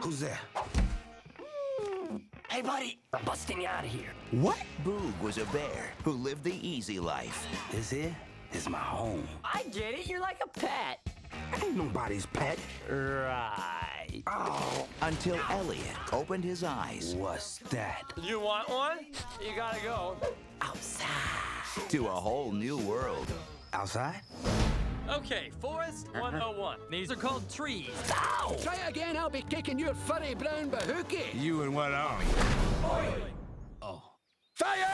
Who's there? Hey, buddy, I'm busting you out of here. What? Boog was a bear who lived the easy life. This here is my home. I get it. You're like a pet. I ain't nobody's pet. Right. Oh, Until Elliot opened his eyes what's that? You want one? You gotta go outside. to a whole new world. Outside? Okay, Forest uh-huh. 101. These are called trees. Ow! Try again, I'll be kicking your furry brown bahookie. You and what army? Oil. Oh. Fire!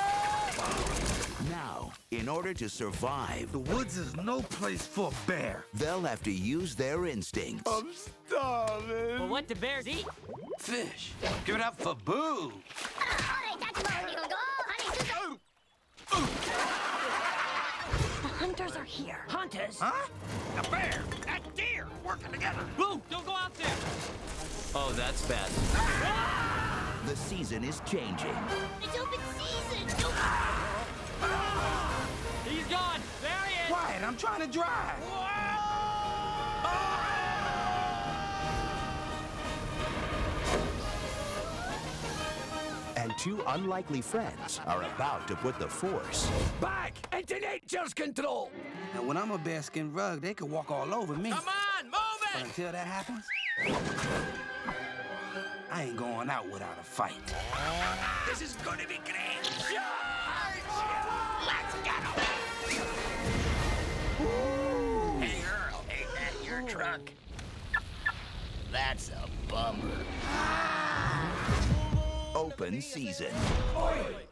Now, in order to survive, The woods is no place for a bear. they'll have to use their instincts. I'm starving. Well, what do bears eat? Fish. Give it up for Boog. Hunters are here. Hunters? Huh? A bear. That deer working together. Boog! Don't go out there! Oh, that's bad. The season is changing. It's open season. He's gone! There he is! Quiet, I'm trying to drive. And two unlikely friends are about to put the force Back into nature's control. Now, when I'm a bearskin rug, they could walk all over me. Come on, move But it! until that happens, I ain't going out without a fight. This is gonna be great. Charge! Let's get 'em! Hey, Earl, ain't that your truck? That's a bummer. Ah! Open season.